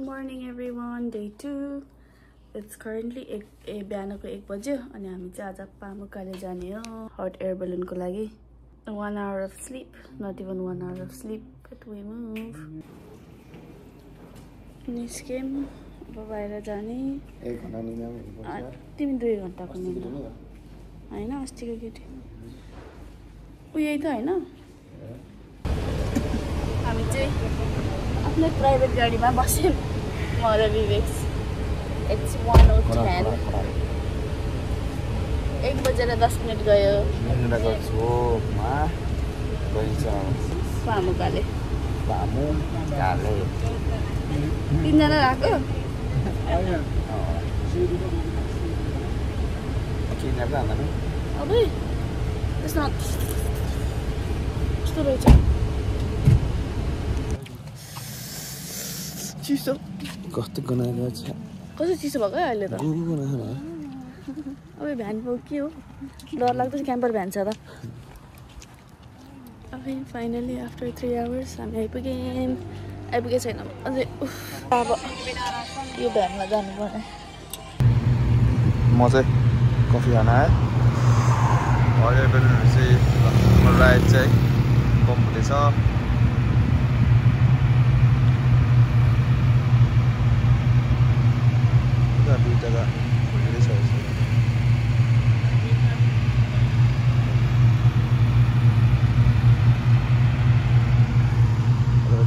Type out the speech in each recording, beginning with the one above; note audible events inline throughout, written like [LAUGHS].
Morning everyone day two it's currently एक ए बिहानको एक बज्यो अनि हामी चाहिँ आज पामुकाले जाने हो? हट एयर बलुनको लागि। One hour of sleep not even one hour of sleep but we move निस्क्यौँ अब बाहिर जाने। तिमी दुई घन्टाको निन्दा होइन अस्तिको केटी यही त होइन। हामी चाहिँ आफ्नै प्राइभेट गाडीमा बस्यौँ म र Vivek it's one O ten एक बजेर दस मिनट गयो तिनजना अब त्यसमा कस्तो रहेछ चिसो कस्तो गनाएको छ कस्तो चिसो भएको है अहिले त अब भ्यान पो के हो डर लाग्दो क्याम्पर भ्यान छ त अब फाइनली आफ्टर थ्री आवर्स हामी आइपुग्यौँ आइपुगेको छैन अझै उफ, अब यो भ्यानमा जानुपर्ने म चाहिँ कफी खान आएँ अहिले पनि चाहिँ राइड चाहिँ कम हुँदैछ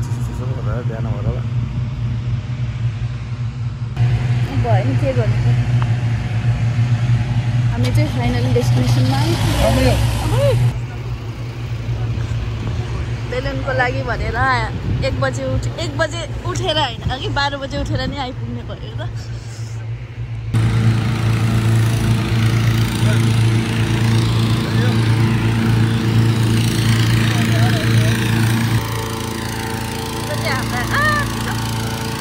चिसो चिसो भएर बिहान भएर होला भयो नि के गर्नु त हामी चाहिँ फाइनली डेस्टिनेसनमा बेलुनको लागि भनेर एक बजे उठ एक बजे उठेर होइन कि बाह्र बजे उठेर नै आइपुग्ने भयो त त्यो चाहिँ हामीलाई आ,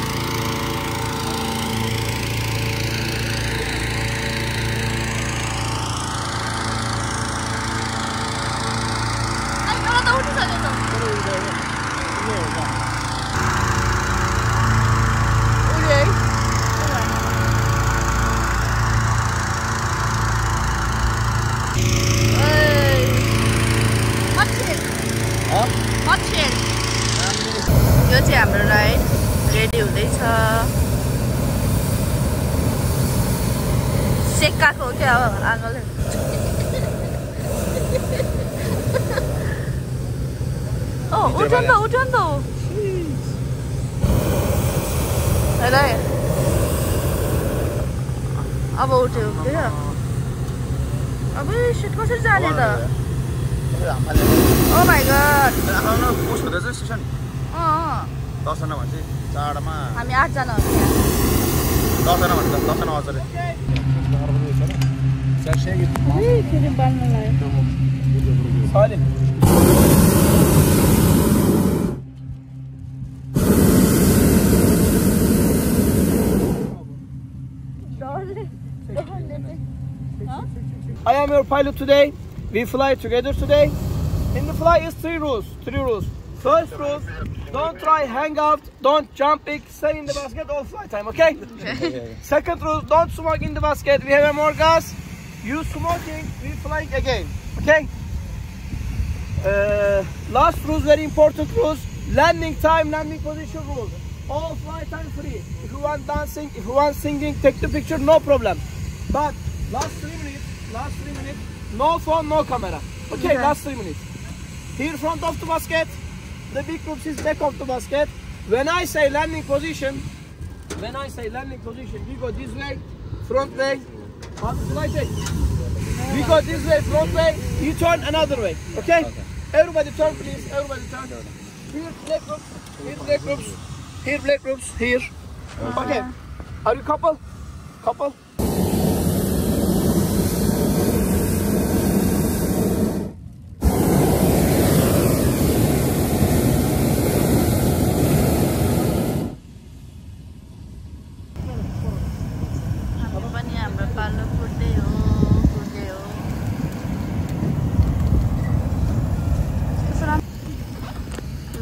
ai, एउटा त उठिसक्यो त उड्यो है ओइ, मच्छर, मच्छर। यो चाहिँ हाम्रो राइड रेडी हुँदैछ हो क्या हो आगोले ओ उठ्यो नि त उठ्यो नि त ऊ। हेर। अब उठ्यो क्या अब सिट कसरी जाने त ओ माई गड पोस्ट हुँदैछ स्टेसन अँ दसजना भन्छ चाडमा हामी आठजना दसजना भन्छ दसजना Çarşıya gittim. Ne senin balmaları? Tamam. Salim. I am your pilot today. We fly together today. In the fly is three rules. Three rules. First rule, don't try hang out, don't jump big, stay in the basket all flight time, okay? [LAUGHS] Second rule, don't smoke in the basket. We have more gas. You smoking, we flying again, okay? Uh, last rules, very important rules. Landing time, landing position rules. All flight time free. If you want dancing, if you want singing, take the picture, no problem. But last three minutes, last three minutes, no phone, no camera. Okay, Okay. last three minutes. Here front of the basket, the big group is back of the basket. When I say landing position, when I say landing position, we go this way, front way, up like this. We go this way, front way, you turn another way. Okay? Everybody turn please, everybody turn. Here black groups, here black groups, here black groups, here. Okay. Are you couple? Couple?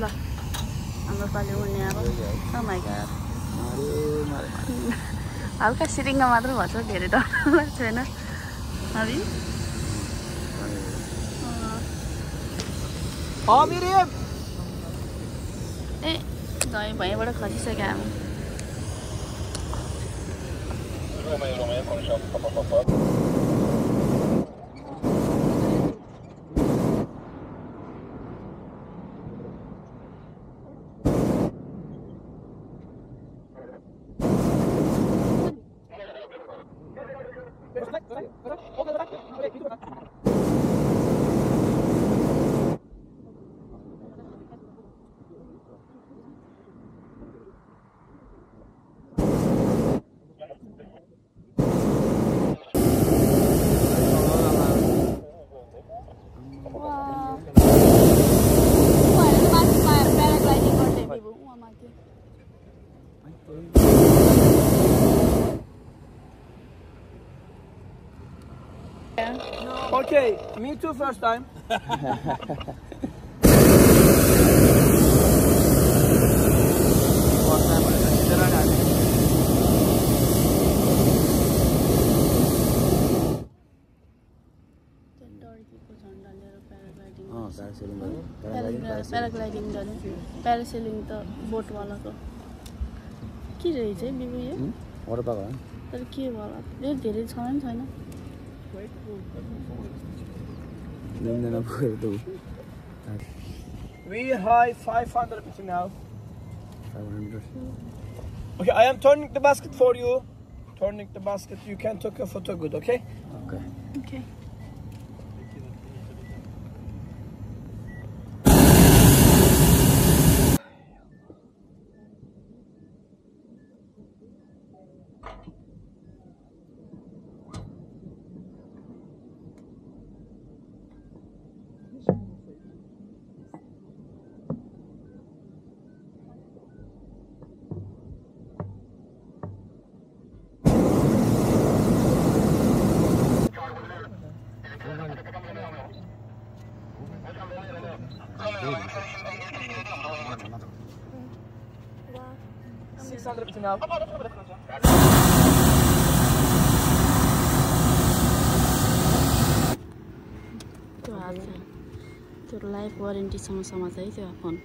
ल हाम्रो पालि उड्ने अब Oh मारे हल्का सिरिङ्गा मात्र भन्छ धेरै डर लाग्छ होइन. ए दही भैँबाट खसिसक्यो हामी गर्दै बिबु उहाँ माथि Okay, me too first time. Paragliding uh parasailing त बोटवालाको के रहेछ है बिबु यो तर के होला धेरै छ नि छैन [LAUGHS] We high 500 now. 500. Okay, I am turning the basket for you. Turning the basket. You can take a photo good, okay? Okay. Okay. sakin al. Ama arasını bırakılacağım. Life warranty sama-sama saya itu apaan?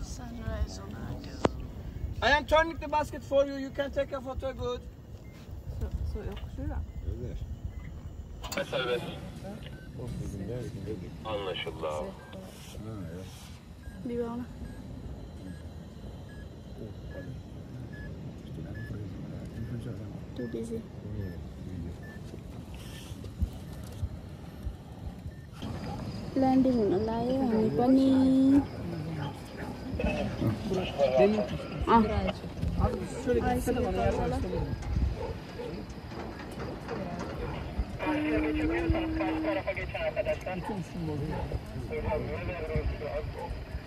Sunrise on I am turning the basket for you. You can take a photo. Good. So, so yok şura. Öyle. Mesela. Anlaşıldı बिबु आउन to busy landing हुन लाग्यो हामी पनि अँ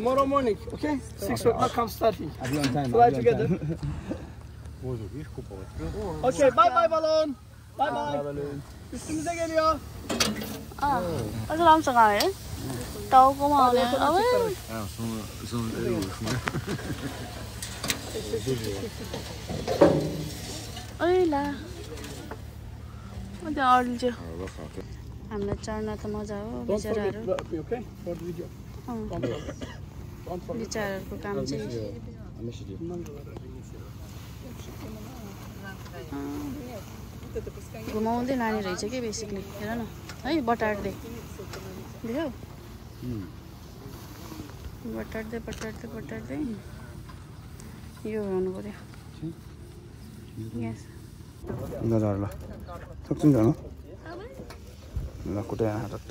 Tomorrow morning, okay? Six o'clock, come starting. I'll be on time. Fly together. [LAUGHS] okay, bye bye balon. Bye bye. Üstümüze geliyor. Ah, o zaman sonra ya. Tavuk mu alıyor? Alıyor. Ya sonra sonra öyle oluşmuyor. [LAUGHS] Öyle. Hadi ağırlıca. Hem de çarnatı mazağı becerarim. Don't forget, okay? For the video. Tamam. बिचराहरूको काम चाहिँ. घुमाउँदै लाने रहेछ कि basically हेर न है बटार्दै देख्यौ. बटार्दै बटार्दै बटार्दै यो हुनु पऱ्यो नजर ल सक्छु नि जानु ल टट्ट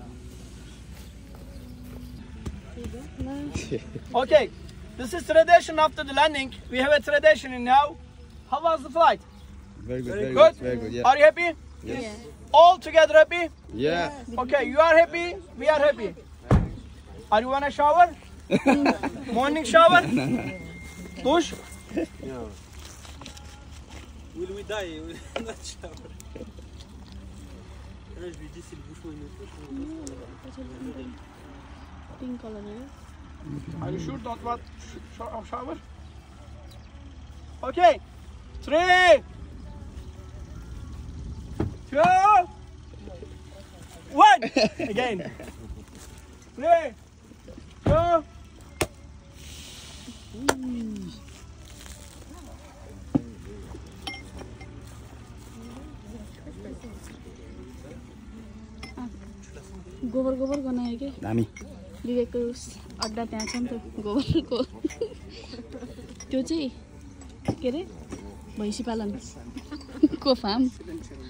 [LAUGHS] okay, this is tradition after the landing. We have a tradition now. How was the flight? Very good, very, good. good. Very good yeah. Are you happy? Yes. yes. All together happy? Yeah. Yes. Okay, you are happy, we are happy. Are you want a shower? [LAUGHS] Morning shower? [LAUGHS] Dush? No. Will we die? Will not shower? Je lui dis, c'est le bouchon, il me. Pink color, Are you sure don't want sh- sh- shower? Okay, three, two, one. Again. Three, two. गोबर गोबर गनायो कि दामी विवेकको उस अड्डा त्यहाँ छ नि त गोबरको त्यो चाहिँ के अरे भैँसी पालनको फार्म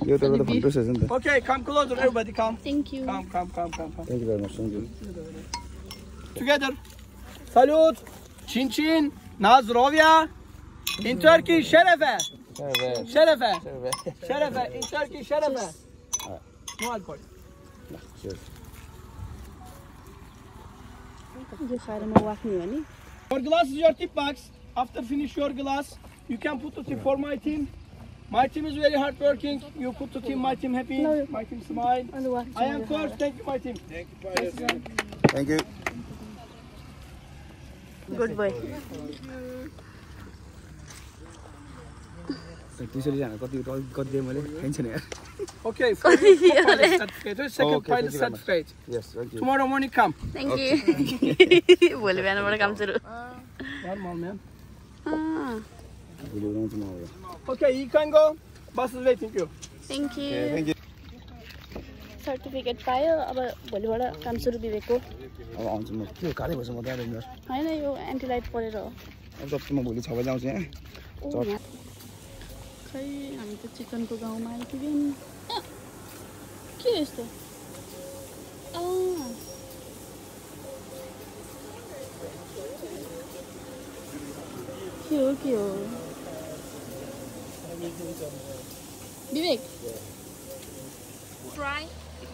एउटाको त फन्टो छ नि त Okay, come closer, everybody. Come, thank you come, come, come, come, come. Thank you very much thank you Together. Salute. Chin chin. Nazdrovya. In Turkey, Şerefe. Şerefe. Şerefe. In Turkey, Şerefe. No alcohol. For Your glass is your tip box. After finish your glass, you can put the tip for my team. My team is very hard working. You put the team, my team happy, my team smile. I am first. Thank you, my team. Thank you, Thank you. Thank you. Good boy. त्यो त्यसले जहा कति गद दिए मैले ठिक नि यार okay certificate certificate file certificate you भोलि ब्यानबाट काम सुरु अ यार मलम्यान ओके ई काँगो बस waiting you thank you certificate file अब भोलिबाट काम सुरु विवेकको अब आउँछ म। त्यो गाडी बसमा दाएर हिँड्नुस् हैन यो एन्टिलाइट परेको छ अब त म भोलि छ बजी आउँछु यहाँ खै हामी त चिकनको गाउँमा आइपुग्यौँ के यस्तो? के हो के हो? विवेक। Try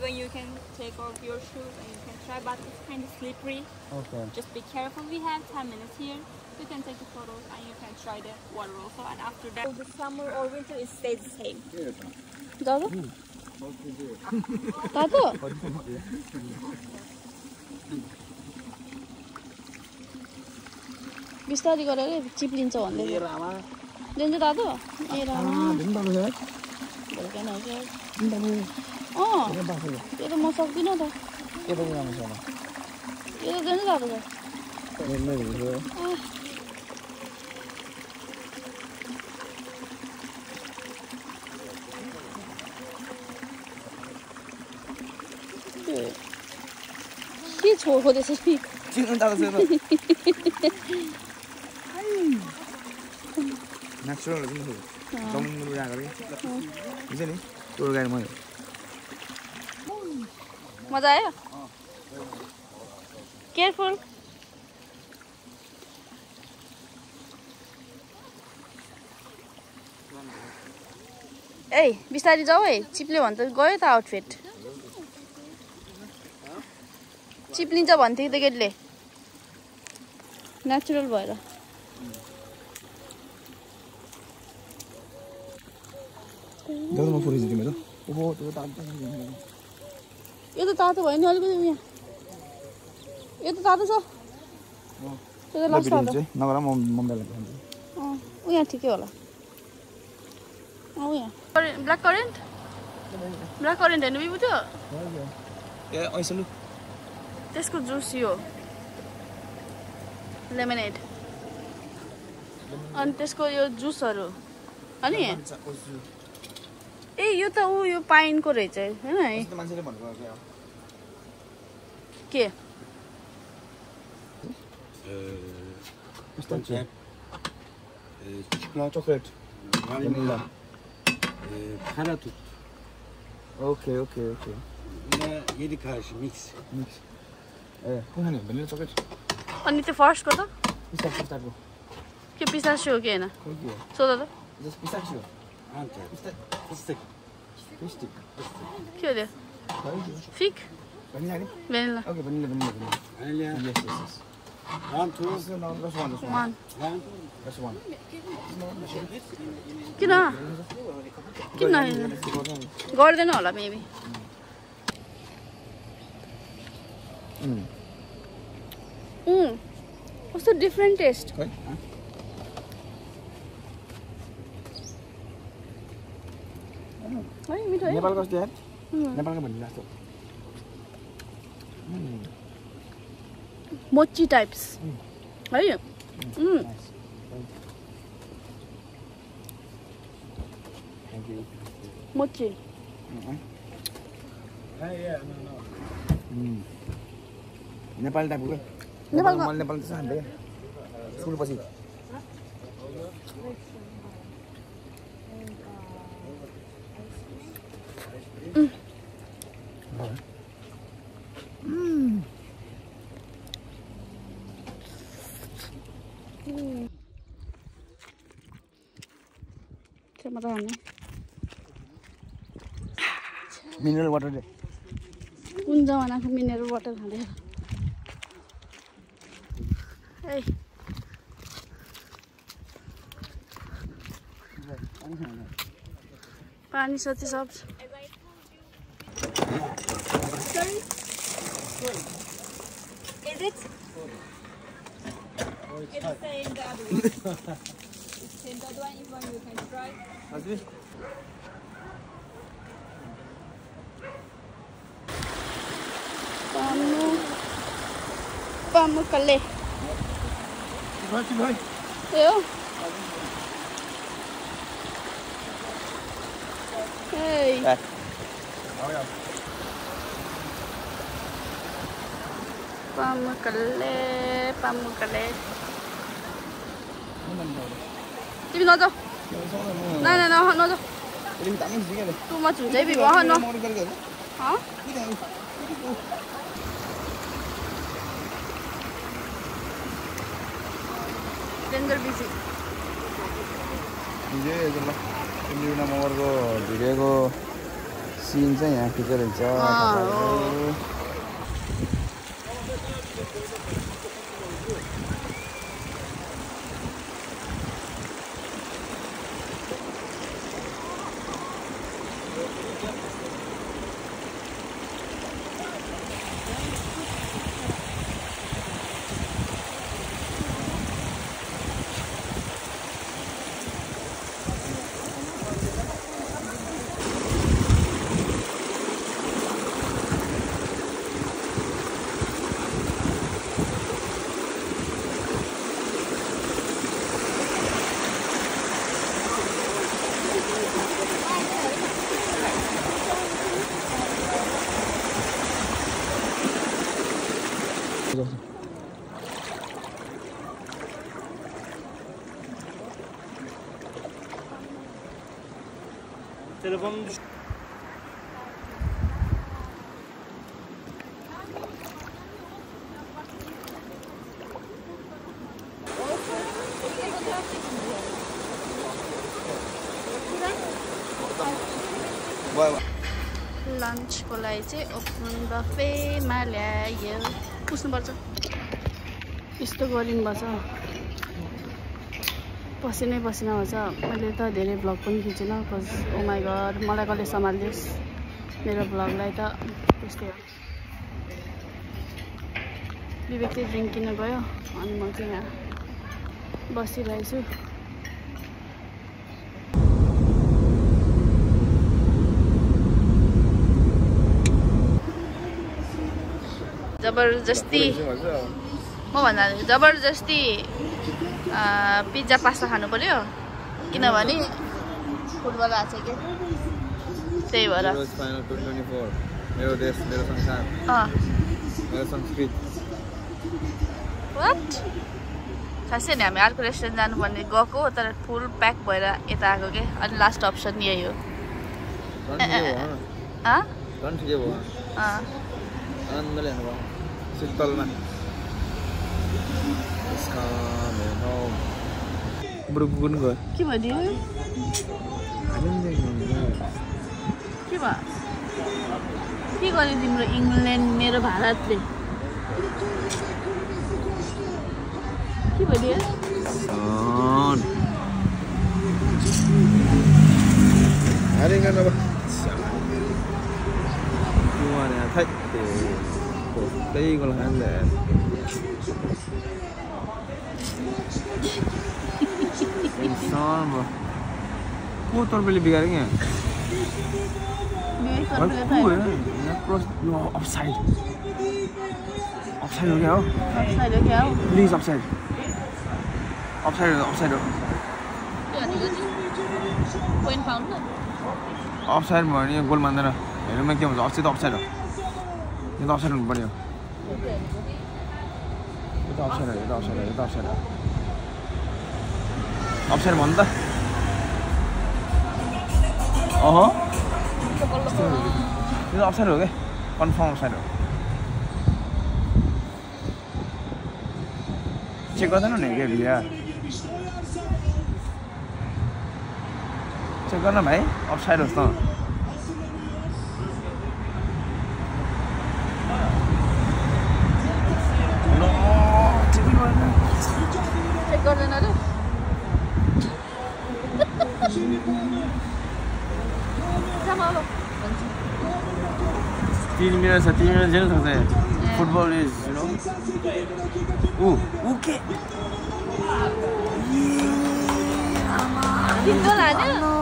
when you can take off your shoes and you can try but it's kind of slippery okay just be careful we have 10 minutes here you can take the photos and you can try the water also and after that the summer or winter it stays the same दादा तातो बिस्तारी गरेर चिप्लिन्छ भन्दै दिन्छ दादु ए रामा त्यो त म सक्दिनँ त के पनि राम्रो छैन यो त मेरै हुन्छ त्यो के छोएको त्यसरी नेचुरल हुन्छ नि टुर गाडी मैले मजा आयो? केयरफुल ए बिस्तारी जाऊ है चिप्ल्यो भने त गयो त आउटफिट चिप्लिन्छ भन्थ्यो कि त। केटीले नेचुरल भएर म फोटो खिच्दिउँ त ओहो त्यो त यो त तातो भयो नि अलिकति यहाँ यो त तातो छ ऊ यहाँ ठिकै होला यहाँ। ब्ल्याक करेन्ट ब्ल्याक करेन्ट हेर्नु बिबु त्यो ए ऐसा लु। त्यसको जुस यो। लेमनेड अनि त्यसको यो जुसहरू अनि? ए यो त ऊ यो पाइनको रहेछ होइन के? Chocolate. karatut, okay okay okay. buna karşı mix. खाने चक्लेट? अनि त्यो फर्स्टको त? पिस्ता पिस्ताको। के पिसासी हो कि होइन? सोध त। जस्ट पिस्ता हो। Ante, fıstık. नि vanilla okay vanilla vanilla vanilla Vanilya, yes yes yes one, two, that's one, that's one. One one. That's one. किन किन गर्दैन होला मेबी Mm. कस्तो डिफ्रेन्ट टेस्ट खोइ नेपालको कस्तो यार नेपालको भन्ने जस्तो मोची टाइप्स है मोची नेपाली टाइपको नेपाली क्या स्कुल पछि हाल्ने मिनरल वाटर दे कुन जमानाको मिनरल वाटर खाँदै ए पानी सती सब Is it? It's the same same that one if one you can try. Azmi. Vamos. Vamos, Calé. Vai, vai. Eu? Ei. Vamos, Calé. Vamos, Calé. तिमी नजाऊ नाइ नह नजाऊ too much हुन्छ है बिबु अह न डेन्जर बिजी भिडियोको सिन चाहिँ यहाँ खिचेर हुन्छ lazım. Telefonun düş... Lunch kolay, open buffet, Malaya. पुस्नुपर्छ। यस्तो गरिनुपर्छ पसिनै पसिना हुन्छ मैले त धेरै भ्लग पनि खिचेन कज ओ माई गड मलाई कसले सम्हालिदियोस्? मेरो भ्लगलाई त त्यस्तै हो। विवेक चाहिँ ड्रिङ्क किन्न गयो? अनि म चाहिँ यहाँ बसिरहेछु? जबरजस्ती म भन्दा जबरजस्ती पिज्जा पास्ता खानु पर्यो। किनभने फुटबल आएको छ कि? त्यही भएर। फाइनल टु ट्वेन्टी फोर मेरो देश मेरो संसार। अँ। मेरो संस्कृत। वाट खासै नि हामी अर्को रेस्टुरेन्ट जानुपर्ने गएको तर फुल प्याक भएर यता आएको के? अनि लास्ट अप्सन यही हो। ठिकै भयो अँ झन् ठिकै भयो अँ आनन्दले हेर्नु भयो शीतलमा बुढो कुकुर नि गयो के भनिदियो के भयो के गर्यो तिम्रो इङ्ल्यान्ड मेरो भारतले के भनियो Hari kan apa? Gimana ya? Thách पे बिगाड़ेंगे भाई कू यार क्रॉस नो ऑफसाइड ऑफसाइड हो क्या हो प्लीज ऑफसाइड ऑफसाइड हो ऑफसाइड हो अफसाइड भयो भने गोल मान्दैन हेर्नुमा के हुन्छ अस्ति त अफसाइड हो यो त अफसाइड हुनु पर्यो त अफसाइड हो यो त अफसाइड हो यो त अफसाइड हो अफसाइड भन्नु त अह यो अफसाइड हो क्या कन्फर्म अफसाइड हो चेक गर्दैन नि क्या भिया चेक गर्न भाइ अफसाइड होस् त ल, ठिकै भएन। चेक गर्दैन अरे तिन मिनट छ तिन मिनट जेल सक्छ फुटबल इज ऊ ऊ के हाल्यो